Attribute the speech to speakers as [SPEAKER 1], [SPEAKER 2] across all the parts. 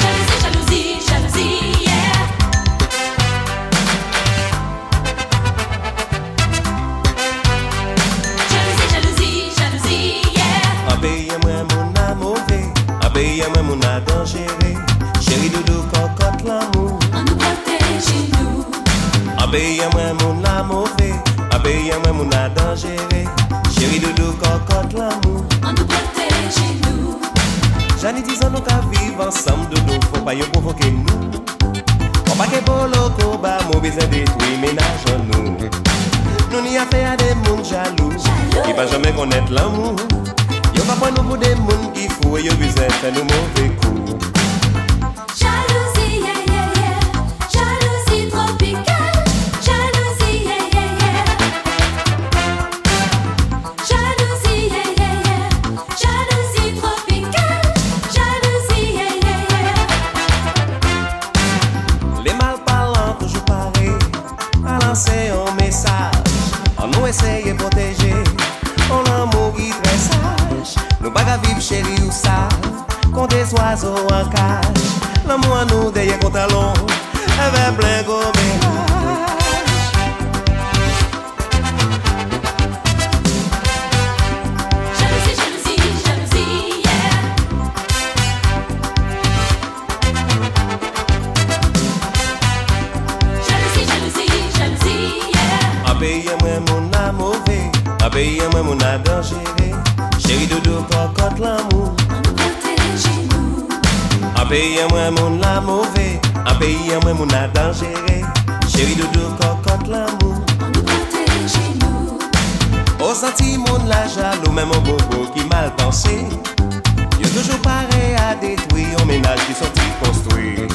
[SPEAKER 1] Jalousie, jalousie, jalousie, yeah. Jalousie, jalousie, jalousie, yeah.
[SPEAKER 2] Un pays à moi mon a mauvais, un pays à moi mon a dangereux. Chéri doudou cocotte l'amour.
[SPEAKER 1] On nous protège chez nous.
[SPEAKER 2] Un pays à moi mon a mauvais, un pays à moi mon a dangereux. Chéri doudou cocotte l'amour.
[SPEAKER 1] On nous protège chez nous.
[SPEAKER 2] J'en ai dix ans nous qu'à vivre ensemble doudou, faut pas y provoquer nous. On pas que bolo koba, mon besoin détruit ménage en nous. Nous n'y a fait à des mondes jaloux, qui va jamais à nous derrière qu'on talon, avec plein gros ménage.
[SPEAKER 1] Jalousie, jalousie, jalousie, yeah. Jalousie, jalousie, jalousie, yeah.
[SPEAKER 2] Un pays à moi mon a mauvais, un pays à moi mon a dangereux. Chéri doudou cocotte l'amour.
[SPEAKER 1] On nous chez nous.
[SPEAKER 2] Un pays à moi mon a mauvais, un pays à moi mon a dangereux. Chéri doudou cocotte l'amour.
[SPEAKER 1] On nous protège chez nous.
[SPEAKER 2] Au senti monde la jaloux, même un bobo qui mal pensé. Yo toujours pareil à détruire un ménage qui sorti construit.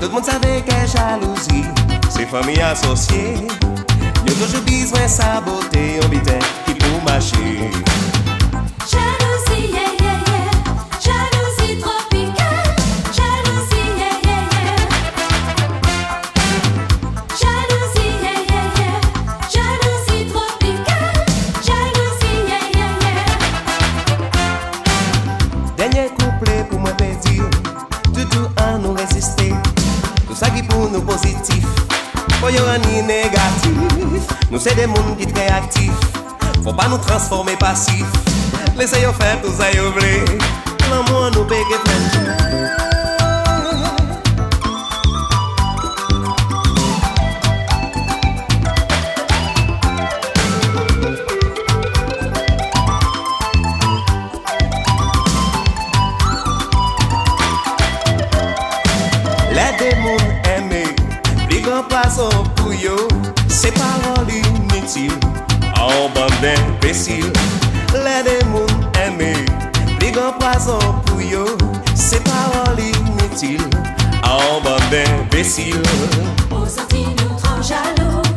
[SPEAKER 2] Tout le monde savait que jalousie, c'est famille associée. Yo toujours besoin saboter un bitin qui pour marcher. Nous résister. Tout ça qui pour nous positif, pour y ni négatif. Nous c'est des mondes qui très actifs, faut pas nous transformer passifs. Lese yo fè tout sa yo vle. L'amou an nou peke fè. Se parol inutil An ban d'impesil d'imbéciles. Les démons aimés, plus grand poison pour yo, c'est paroles inutiles, en bande d'imbéciles.
[SPEAKER 1] Au senti nous trop jaloux. Au senti